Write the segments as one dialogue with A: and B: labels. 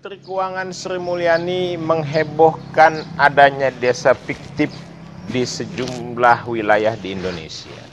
A: Keuangan Sri Mulyani menghebohkan adanya desa fiktif di sejumlah wilayah di Indonesia.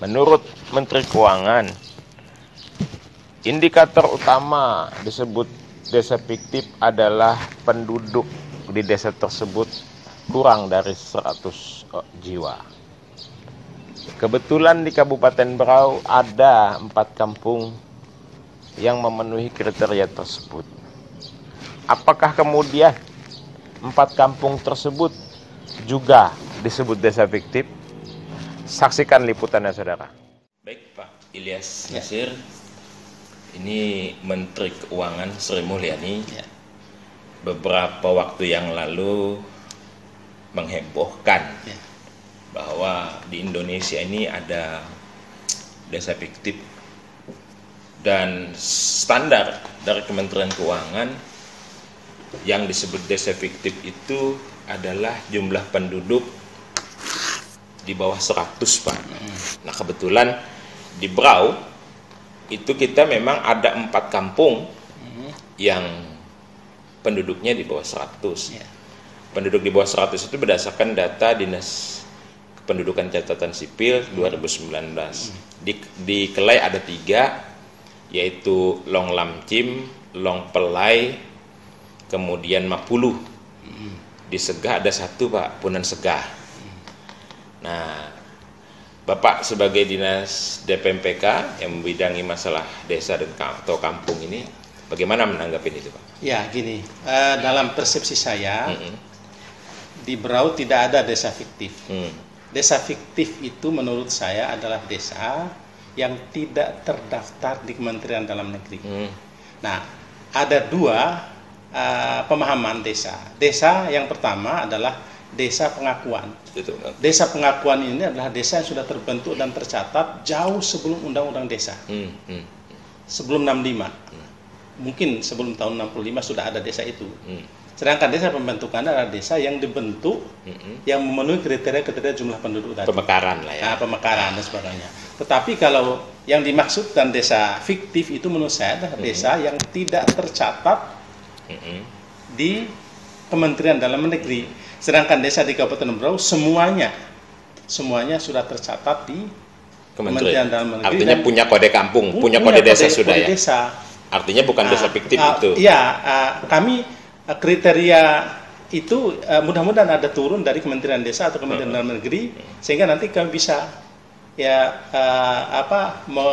A: Menurut Menteri Keuangan, indikator utama disebut desa fiktif adalah penduduk di desa tersebut kurang dari 100 jiwa. Kebetulan di Kabupaten Berau ada empat kampung yang memenuhi kriteria tersebut. Apakah kemudian empat kampung tersebut juga disebut desa fiktif? Saksikan liputannya saudara.
B: Baik Pak Ilyas Nasir, ini Menteri Keuangan Sri Mulyani
C: Ya.
B: beberapa waktu yang lalu menghebohkan
C: Ya.
B: bahwa di Indonesia ini ada desa fiktif dan standar dari Kementerian Keuangan yang disebut desa fiktif itu adalah jumlah penduduk di bawah 100 Pak. Nah kebetulan di Brau itu kita memang ada empat kampung yang penduduknya di bawah 100.
C: Ya.
B: Penduduk di bawah 100 itu berdasarkan data Dinas Kependudukan Catatan Sipil 2019. Di, di Kelai ada tiga, yaitu Long Lamcim, Long Pelai, kemudian Mapulu. Di Segah ada satu Pak, Punan Segah. Nah, Bapak sebagai dinas DPMPK yang membidangi masalah desa dan atau kampung ini, bagaimana menanggapi itu Pak?
C: Ya, gini, eh, dalam persepsi saya
B: Mm-mm.
C: di Berau tidak ada desa fiktif.
B: Hmm.
C: Desa fiktif itu menurut saya adalah desa yang tidak terdaftar di Kementerian Dalam Negeri.
B: Hmm.
C: Nah, ada dua eh, pemahaman desa. Desa yang pertama adalah desa pengakuan. Desa pengakuan ini adalah desa yang sudah terbentuk dan tercatat jauh sebelum Undang-Undang Desa,
B: Hmm. Hmm.
C: sebelum 65. Mungkin sebelum tahun 65 sudah ada desa itu.
B: Hmm.
C: Sedangkan desa pembentukan adalah desa yang dibentuk
B: Mm-mm.
C: yang memenuhi kriteria-kriteria jumlah penduduk tadi.
B: Pemekaran lah ya.
C: Nah, pemekaran dan sebagainya. Tetapi kalau yang dimaksudkan desa fiktif itu menurut saya adalah desa yang tidak tercatat
B: Mm-mm.
C: di Kementerian Dalam Negeri. Sedangkan desa di Kabupaten Berau semuanya semuanya sudah tercatat di
B: Kementerian.
C: Kementerian Dalam Negeri
B: Artinya punya kode kampung, punya kode desa sudah
C: kode
B: ya.
C: desa.
B: Artinya bukan desa
C: Ah,
B: fiktif
C: ah,
B: itu.
C: Iya, ah, kami ah, kriteria itu ah, mudah-mudahan ada turun dari Kementerian Desa atau Kementerian Dalam Negeri sehingga nanti kami bisa ya ah, apa me,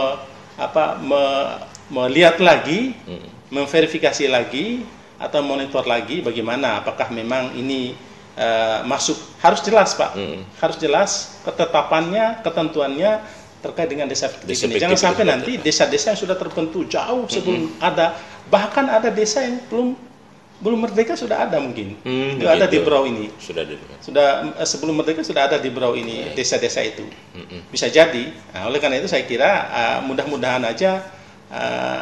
C: apa me- melihat lagi,
B: Mm.
C: memverifikasi lagi atau monitor lagi bagaimana apakah memang ini ah, masuk harus jelas Pak,
B: Mm.
C: harus jelas ketetapannya, ketentuannya terkait dengan desa fiktif
B: Desa
C: ini. Jangan sampai nanti desa-desa yang sudah terbentuk jauh sebelum ada bahkan ada desa yang belum belum merdeka sudah ada mungkin
B: Hmm,
C: itu ada di. Berau ini
B: Sudah ada.
C: sudah eh, sebelum merdeka sudah ada di Berau ini desa-desa itu
B: Mm-mm.
C: bisa jadi nah, oleh karena itu saya kira eh, mudah-mudahan aja eh,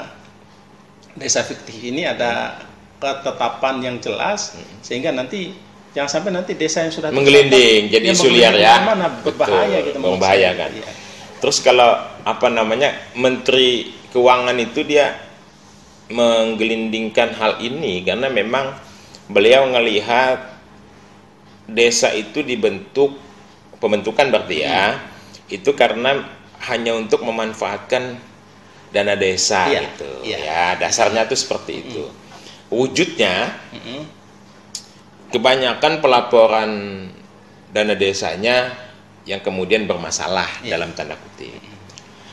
C: desa fiktif ini ada ketetapan yang jelas sehingga nanti jangan sampai nanti desa yang sudah
B: Menggelinding, jadi
C: ya,
B: isu liar ya.
C: mana berbahaya
B: Betul,
C: gitu
B: berbahaya kan.
C: Iya.
B: Terus kalau apa namanya Menteri Keuangan itu dia menggelindingkan hal ini karena memang beliau melihat desa itu dibentuk pembentukan berarti ya
C: Hmm.
B: itu karena hanya untuk memanfaatkan dana desa
C: Iya,
B: gitu
C: iya.
B: ya dasarnya tuh seperti itu wujudnya
C: Mm-mm.
B: kebanyakan pelaporan dana desanya yang kemudian bermasalah
C: Iya.
B: dalam tanda kutip.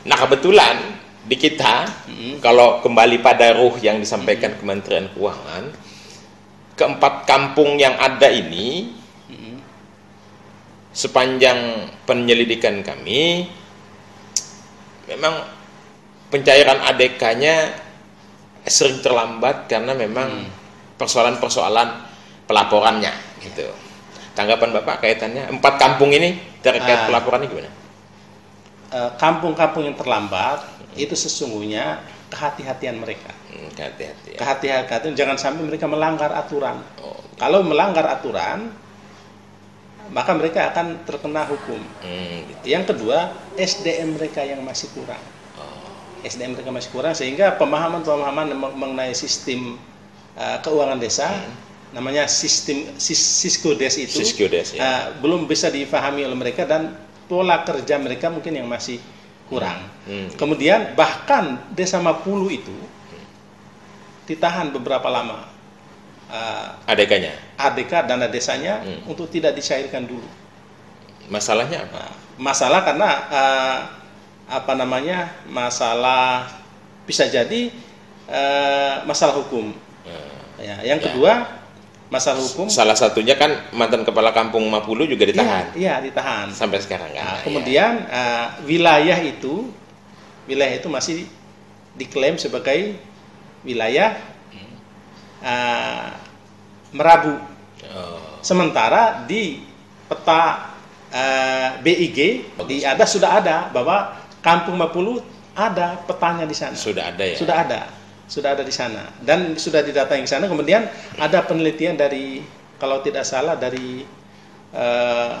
B: Nah kebetulan di kita
C: Mm-mm.
B: kalau kembali pada ruh yang disampaikan Kementerian Keuangan, keempat kampung yang ada ini
C: Mm-mm.
B: sepanjang penyelidikan kami memang pencairan ADK-nya sering terlambat karena memang persoalan-persoalan pelaporannya gitu. Tanggapan Bapak kaitannya empat kampung ini terkait
C: Ah.
B: pelaporannya gimana?
C: Eh, kampung-kampung yang terlambat itu sesungguhnya kehati-hatian mereka.
B: Hmm, hati-hati ya.
C: Kehati-hatian jangan sampai mereka melanggar aturan.
B: Oh,
C: Kalau melanggar aturan, maka mereka akan terkena hukum.
B: hmm, gitu.
C: Yang kedua, SDM mereka yang masih kurang. SDM mereka masih kurang sehingga pemahaman-pemahaman meng- mengenai sistem uh, keuangan desa namanya sistem sis- Siskodes itu
B: Siskodes, ya.
C: uh, belum bisa difahami oleh mereka dan pola kerja mereka mungkin yang masih kurang.
B: Hmm.
C: Kemudian bahkan desa Mapulu itu ditahan beberapa lama uh,
B: ADK-nya.
C: ADK dana desanya
B: Hmm.
C: untuk tidak dicairkan dulu.
B: Masalahnya apa?
C: Nah, masalah karena uh, apa namanya masalah bisa jadi uh, masalah hukum. Ya, yang
B: Ya.
C: kedua masalah hukum.
B: Salah satunya kan mantan kepala kampung Mapulu juga ditahan
C: Iya, iya, ditahan.
B: sampai sekarang kan.
C: Nah,
B: Ya.
C: kemudian uh, wilayah itu wilayah itu masih diklaim sebagai wilayah uh, Merabu.
B: Oh,
C: Sementara di peta uh, BIG di ada sudah ada bahwa Kampung Mapulu ada petanya di sana.
B: sudah ada ya.
C: Sudah ada. Sudah ada di sana dan sudah didatangi ke sana. Kemudian ada penelitian dari kalau tidak salah dari uh,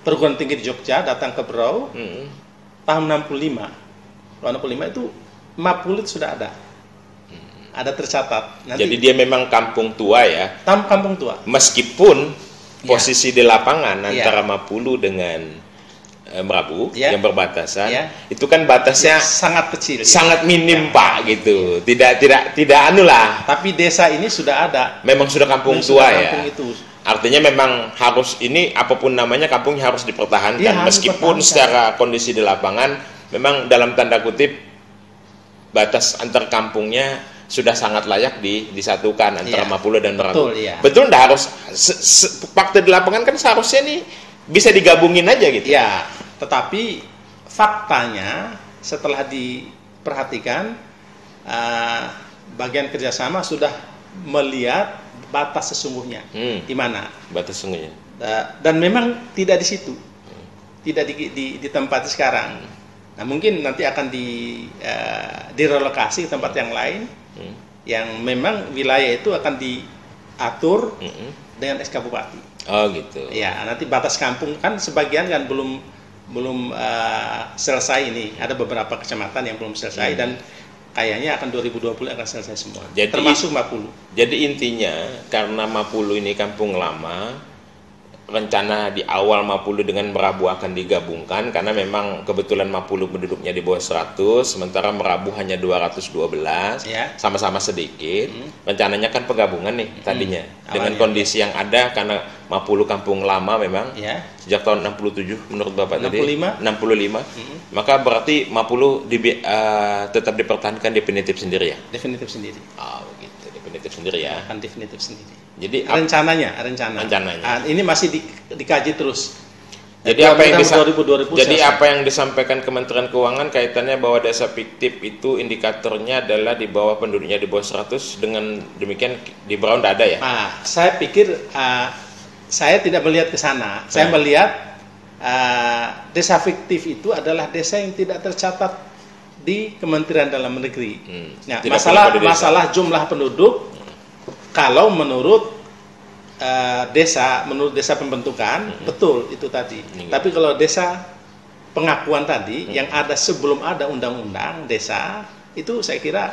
C: perguruan tinggi di Jogja datang ke Berau
B: Hmm.
C: tahun 65. Tahun 65 itu Mapulu itu sudah ada. Ada tercatat. Nanti
B: Jadi dia memang kampung tua ya.
C: tam kampung tua.
B: Meskipun
C: Ya.
B: posisi di lapangan
C: Ya.
B: antara Mapulu dengan Merabu
C: Ya.
B: yang berbatasan,
C: Ya.
B: itu kan batasnya
C: sangat kecil. ya.
B: sangat minim Pak gitu. Tidak tidak tidak anu lah.
C: Tapi desa ini sudah ada.
B: Memang sudah kampung tua
C: sudah
B: ya.
C: kampung itu.
B: Artinya memang harus ini apa pun namanya kampungnya harus dipertahankan
C: Iya, harus
B: meskipun
C: dipertahankan.
B: secara kondisi di lapangan memang dalam tanda kutip batas antar kampungnya sudah sangat layak di, disatukan antara
C: Iya.
B: Mapula dan Merabu.
C: Betul, iya.
B: Betul nggak harus se, se- fakta di lapangan kan seharusnya nih bisa digabungin aja gitu.
C: Ya, tetapi faktanya setelah diperhatikan eh, bagian kerjasama sudah melihat batas sesungguhnya
B: Hmm,
C: di mana
B: batas sungguhnya.
C: Eh, dan memang tidak di situ, tidak di, di, di tempat sekarang. Nah mungkin nanti akan di eh, direlokasi ke tempat yang lain
B: Hmm,
C: yang memang wilayah itu akan diatur
B: hmm, hmm.
C: dengan SK Bupati.
B: Oh gitu.
C: Ya, nanti batas kampung kan sebagian kan belum belum eh, selesai ini. Ada beberapa kecamatan yang belum selesai dan kayaknya akan 2020 akan selesai semua.
B: Jadi-
C: termasuk Mapulu.
B: Jadi intinya karena Mapulu ini kampung lama, rencana di awal Mapulu dengan Merabu akan digabungkan karena memang kebetulan Mapulu penduduknya di bawah 100, sementara Merabu hanya 212,
C: Ya.
B: sama-sama sedikit. Rencananya kan penggabungan nih tadinya dengan
C: Awalnya.
B: kondisi yang ada karena Mapulu kampung lama memang
C: Ya.
B: sejak tahun 67 menurut Bapak tadi
C: 65.
B: 65. Maka berarti Mapulu dibi- eh, tetap dipertahankan definitif sendiri ya.
C: Definitif sendiri.
B: Oh gitu, definitif sendiri ya.
C: Akan definitif sendiri.
B: Jadi
C: Rencananya, rencana.
B: Rencananya.
C: Ah, ini masih di- dikaji terus.
B: jadi apa yang
C: Mudah-mudahan
B: disa-
C: 2020
B: jadi apa yang disampaikan Kementerian Keuangan kaitannya bahwa desa fiktif itu indikatornya adalah di bawah penduduknya di bawah 100 dengan demikian di Brown tidak ada ya?
C: Ah, saya pikir ah, saya tidak melihat ke sana. Saya
B: Hmm.
C: melihat ah, desa fiktif itu adalah desa yang tidak tercatat di Kementerian Dalam Negeri.
B: Hmm,
C: Nah,
B: tidak
C: masalah masalah jumlah penduduk kalau menurut ah, desa, menurut desa pembentukan betul itu tadi.
B: Hmm.
C: Tapi kalau desa pengakuan tadi
B: Hmm.
C: yang ada sebelum ada undang-undang desa itu saya kira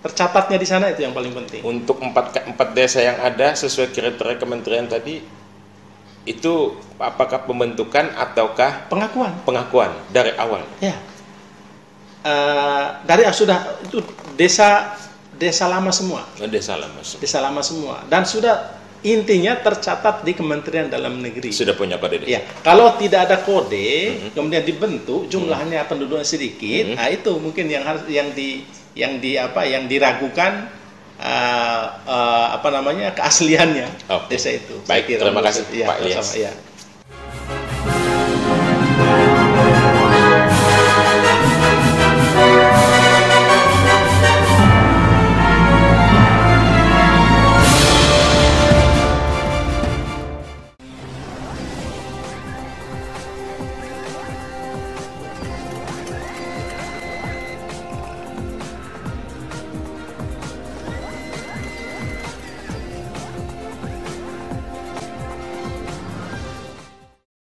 C: tercatatnya di sana itu yang paling penting.
B: Untuk empat empat desa yang ada sesuai kriteria kementerian tadi itu apakah pembentukan ataukah
C: Pengakuan.
B: pengakuan dari awal?
C: Ya. Eh, dari sudah itu desa desa lama semua,
B: Oh, desa lama semua.
C: desa lama semua dan sudah intinya tercatat di Kementerian Dalam Negeri.
B: sudah punya kode desa.
C: Ya, kalau tidak ada kode, kemudian dibentuk jumlahnya penduduknya sedikit,
B: Mhm.
C: nah itu mungkin yang harus yang di yang di apa yang diragukan eh, eh, apa namanya keasliannya
B: Oke.
C: desa itu.
B: Baik, terima kasih.
C: Ya,
B: Pak Ilyas.
C: sama-sama, ya.